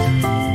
的。